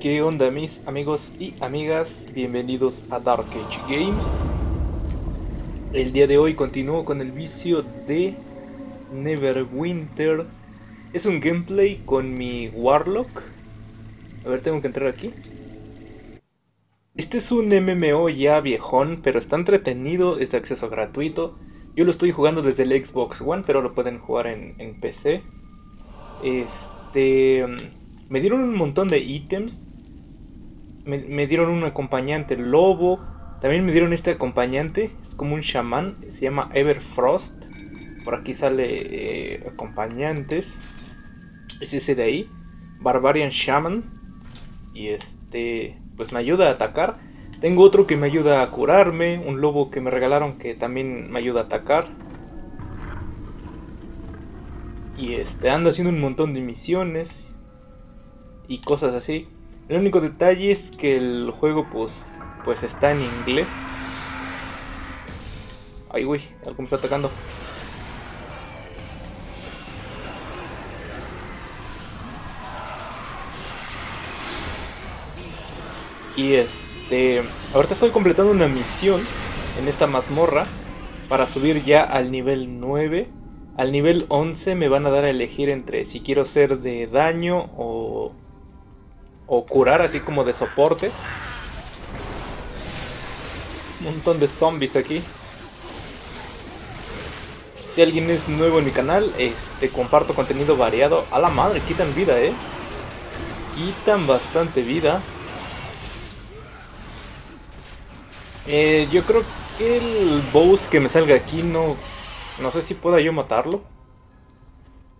¿Qué onda mis amigos y amigas? Bienvenidos a Dark Age Games. El día de hoy continúo con el vicio de Neverwinter. Es un gameplay con mi Warlock. A ver, tengo que entrar aquí. Este es un MMO ya viejón, pero está entretenido, es de acceso gratuito. Yo lo estoy jugando desde el Xbox One, pero lo pueden jugar en, PC. Este... Me dieron un montón de ítems. Me, dieron un acompañante lobo. También me dieron este acompañante. Es como un chamán. Se llama Everfrost. Por aquí sale eh, acompañantes. Es ese de ahí. Barbarian Shaman. Y este... Pues me ayuda a atacar. Tengo otro que me ayuda a curarme. Un lobo que me regalaron que también me ayuda a atacar. Y este, ando haciendo un montón de misiones y cosas así. El único detalle es que el juego pues, pues está en inglés. Ay, güey, algo me está atacando. Y este, ahorita estoy completando una misión en esta mazmorra para subir ya al nivel 9. Al nivel 11 me van a dar a elegir entre si quiero ser de daño o o curar así como de soporte. Un montón de zombies aquí. Si alguien es nuevo en mi canal, este comparto contenido variado. A la madre, quitan vida, eh. Quitan bastante vida. Eh, yo creo que el boss que me salga aquí no... No sé si pueda yo matarlo.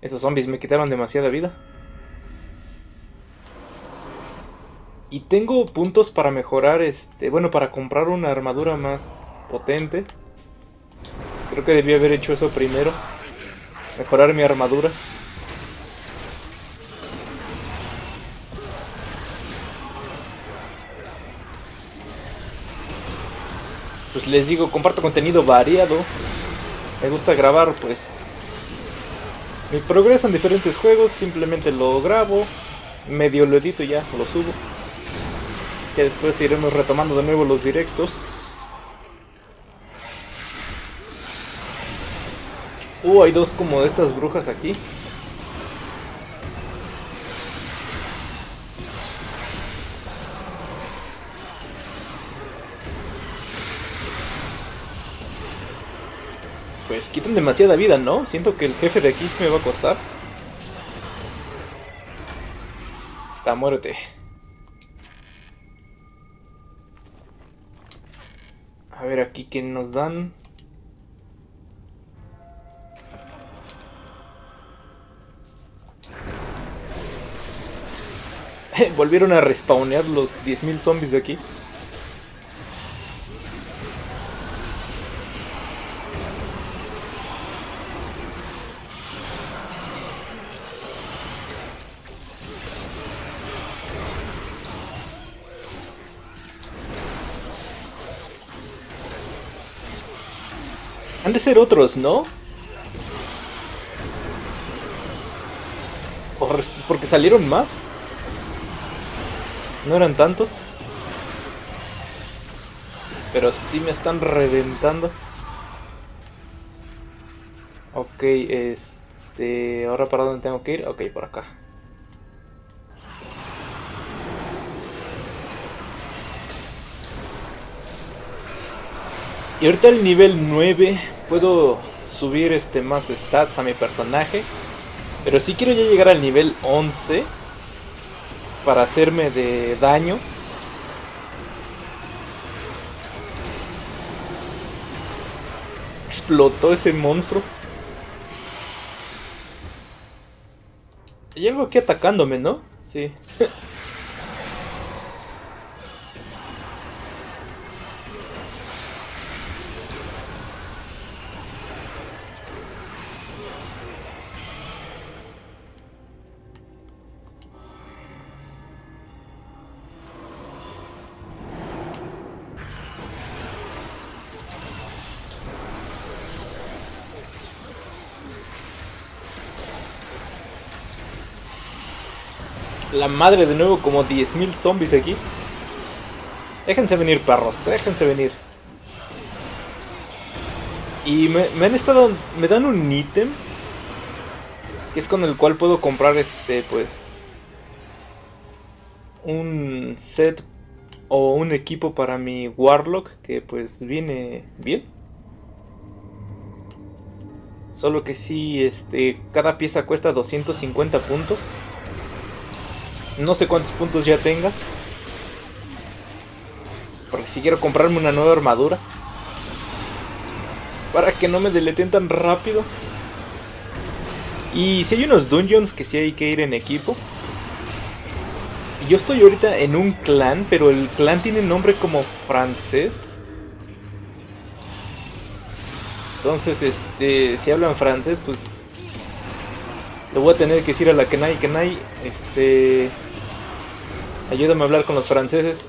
Esos zombies me quitaron demasiada vida. Y tengo puntos para mejorar, este, bueno, para comprar una armadura más potente. Creo que debía haber hecho eso primero. Mejorar mi armadura. Pues les digo, comparto contenido variado. Me gusta grabar, pues... Mi progreso en diferentes juegos, simplemente lo grabo, medio lo edito y ya, lo subo que después iremos retomando de nuevo los directos. Uh, hay dos como de estas brujas aquí. Pues quitan demasiada vida, ¿no? Siento que el jefe de aquí se me va a costar. Está, muerte. A ver aquí qué nos dan. Volvieron a respawnear los 10.000 zombies de aquí. Han de ser otros, ¿no? Porque salieron más. No eran tantos. Pero sí me están reventando. Ok, este... ¿Ahora para dónde tengo que ir? Ok, por acá. Y ahorita el nivel 9 puedo subir este más stats a mi personaje. Pero si quiero ya llegar al nivel 11 para hacerme de daño. Explotó ese monstruo. Hay algo aquí atacándome, ¿no? Sí. La madre de nuevo como 10.000 zombies aquí. Déjense venir perros, déjense venir. Y me, me han estado... Me dan un ítem que es con el cual puedo comprar este, pues... Un set o un equipo para mi Warlock. Que pues viene bien. Solo que sí, este, cada pieza cuesta 250 puntos. No sé cuántos puntos ya tenga. Porque si quiero comprarme una nueva armadura. Para que no me deleten tan rápido. Y si hay unos dungeons que sí hay que ir en equipo. Yo estoy ahorita en un clan, pero el clan tiene nombre como francés. Entonces, este, si hablan francés, pues le voy a tener que decir a la Kenai, Kenai, este, ayúdame a hablar con los franceses.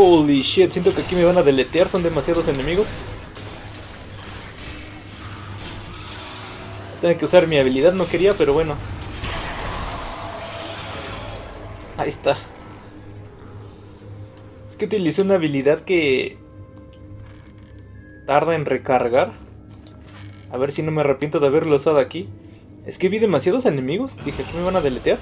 Holy shit, siento que aquí me van a deletear, son demasiados enemigos. Tengo que usar mi habilidad, no quería, pero bueno. Ahí está. Es que utilicé una habilidad que tarda en recargar. A ver si no me arrepiento de haberlo usado aquí. Es que vi demasiados enemigos. Dije, que me van a deletear?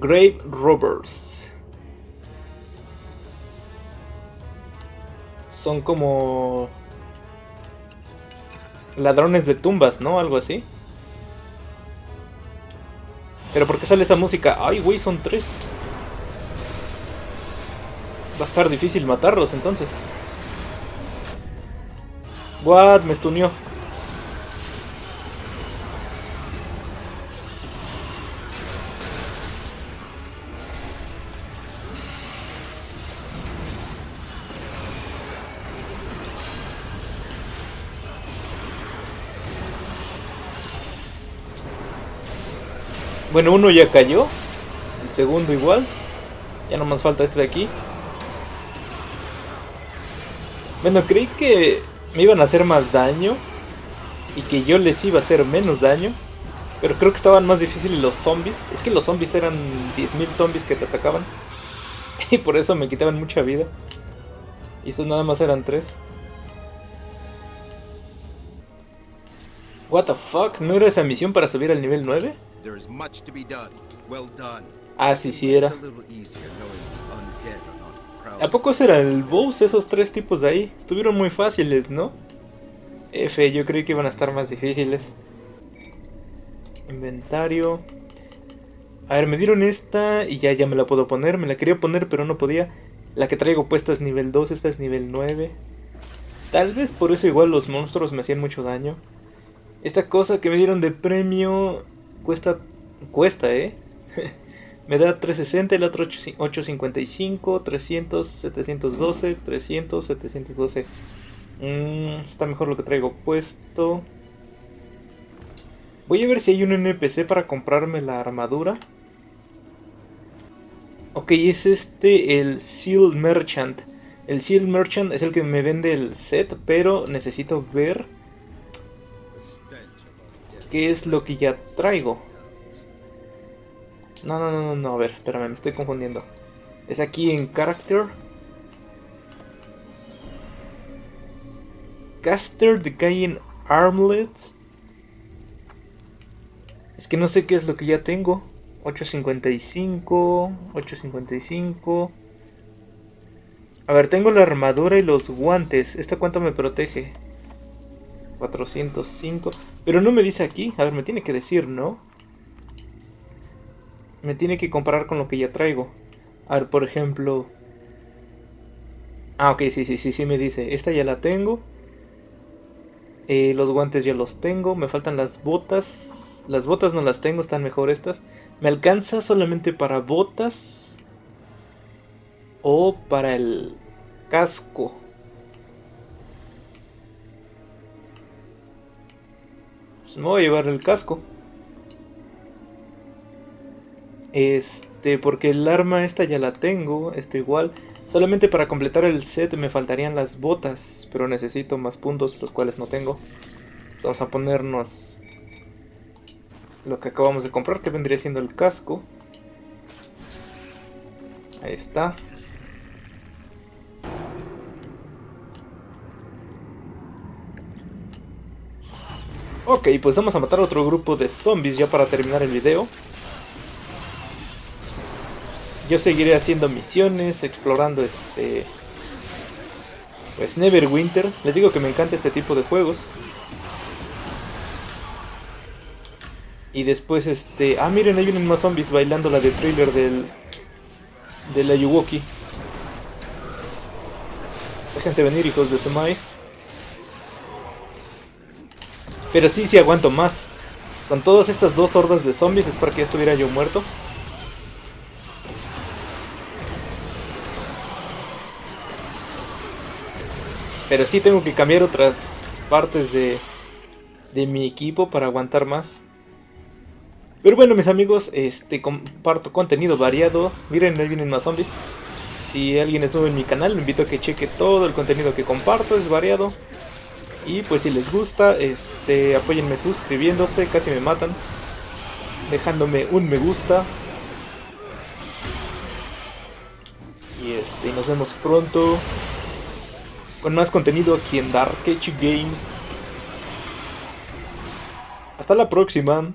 Grave Robbers. Son como ladrones de tumbas, ¿no? Algo así. Pero ¿por qué sale esa música? Ay, güey, son tres. Va a estar difícil matarlos entonces. What? Me estunió. Bueno, uno ya cayó. El segundo igual. Ya no más falta este de aquí. Bueno, creí que me iban a hacer más daño. Y que yo les iba a hacer menos daño. Pero creo que estaban más difíciles los zombies. Es que los zombies eran 10.000 zombies que te atacaban. Y por eso me quitaban mucha vida. Y estos nada más eran 3. What the fuck? ¿No era esa misión para subir al nivel 9? Ah, sí, sí era. ¿A poco será el boss esos tres tipos de ahí? Estuvieron muy fáciles, ¿no? F, yo creí que iban a estar más difíciles. Inventario. A ver, me dieron esta y ya, ya me la puedo poner. Me la quería poner, pero no podía. La que traigo puesta es nivel 2, esta es nivel 9. Tal vez por eso igual los monstruos me hacían mucho daño. Esta cosa que me dieron de premio Cuesta, cuesta, ¿eh? Me da 360, el otro 855, 300, 712, 300, 712. está mejor lo que traigo puesto. Voy a ver si hay un NPC para comprarme la armadura. Ok, es este, el Seal Merchant. El Seal Merchant es el que me vende el set, pero necesito ver Qué es lo que ya traigo. No, no, no, no, no, a ver, espérame, me estoy confundiendo. Es aquí en Character. Caster Decaying Armlets. Es que no sé qué es lo que ya tengo. 855, 855. A ver, tengo la armadura y los guantes. ¿Esta cuánto me protege? 405. Pero no me dice aquí. A ver, me tiene que decir, ¿no? Me tiene que comparar con lo que ya traigo. A ver, por ejemplo... Ah, ok, sí, sí, sí, sí me dice. Esta ya la tengo. Eh, los guantes ya los tengo. Me faltan las botas. Las botas no las tengo, están mejor estas. Me alcanza solamente para botas. O para el casco. Pues me voy a llevar el casco. Este, porque el arma esta ya la tengo, esto igual. Solamente para completar el set me faltarían las botas, pero necesito más puntos, los cuales no tengo. Vamos a ponernos lo que acabamos de comprar, que vendría siendo el casco. Ahí está. Ok, pues vamos a matar a otro grupo de zombies ya para terminar el video. Yo seguiré haciendo misiones, explorando este... Pues Neverwinter. Les digo que me encanta este tipo de juegos. Y después este... Ah, miren, hay vienen más zombies bailando la de thriller del... De la Yuwoki. Déjense venir, hijos de su maíz. Pero sí, sí aguanto más. Con todas estas dos hordas de zombies es para que ya estuviera yo muerto. Pero sí tengo que cambiar otras partes de, de mi equipo para aguantar más. Pero bueno, mis amigos, este comparto contenido variado. Miren, ahí vienen más zombies. Si alguien es nuevo en mi canal, lo invito a que cheque todo el contenido que comparto, es variado. Y pues si les gusta, este apóyenme suscribiéndose, casi me matan. Dejándome un me gusta. Y este, nos vemos pronto con más contenido aquí en Dark Age Games. Hasta la próxima.